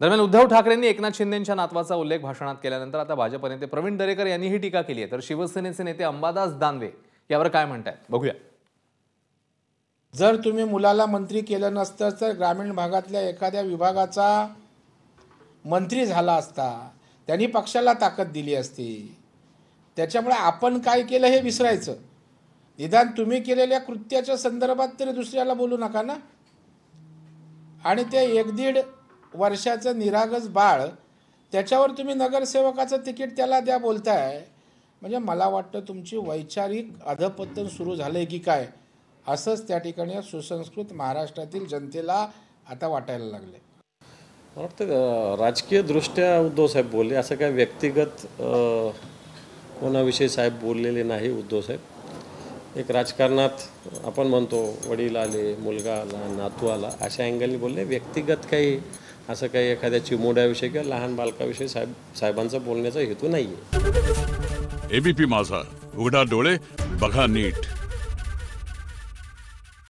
दरम्यान उद्धव ठाकरेंनी एकनाथ शिंदेच्या नातवाचा उल्लेख भाषणात केल्यानंतर आता भाजप नेते प्रवीण दरेकर यांनी ही टीका केली आहे. तर शिवसेनेचे नेते अंबादास दानवे यावर काय म्हणतायत? बघूया. जर तुम्ही मुलाला मंत्री केलं नसतं तर ग्रामीण भागातल्या एखाद्या विभागाचा मंत्री झाला असता त्यांनी पक्षाला ताकद दिली असती. त्याच्यामुळे आपण काय केलं हे विसरायचं. निदान तुम्ही केलेल्या कृत्याच्या संदर्भात तरी दुसऱ्याला बोलू नका ना? आणि ते एक दीड वर्षाचं निरागस बाळ त्याच्यावर तुम्ही नगरसेवकाचं तिकीट त्याला द्या बोलताय. म्हणजे मला वाटतं तुमची वैचारिक अधपतन सुरू झालं आहे की काय? असंच त्या ठिकाणी सुसंस्कृत महाराष्ट्रातील जनतेला आता वाटायला लागले मला वाटतं राजकीयदृष्ट्या उद्धव साहेब बोलले असं काय व्यक्तिगत कोणाविषयी साहेब बोललेले नाही उद्धव साहेब. एक राजकारणात आपण म्हणतो वडील आले मुलगा आला नातू आला अशा अँगलनी बोलले. व्यक्तिगत काही असं काही एखाद्या चिमोड्याविषयी किंवा लहान बालकाविषयी साहेब साहेबांचा बोलण्याचा हेतू नाही आहे एबीपी माझा. उघडा डोळे बघा नीट.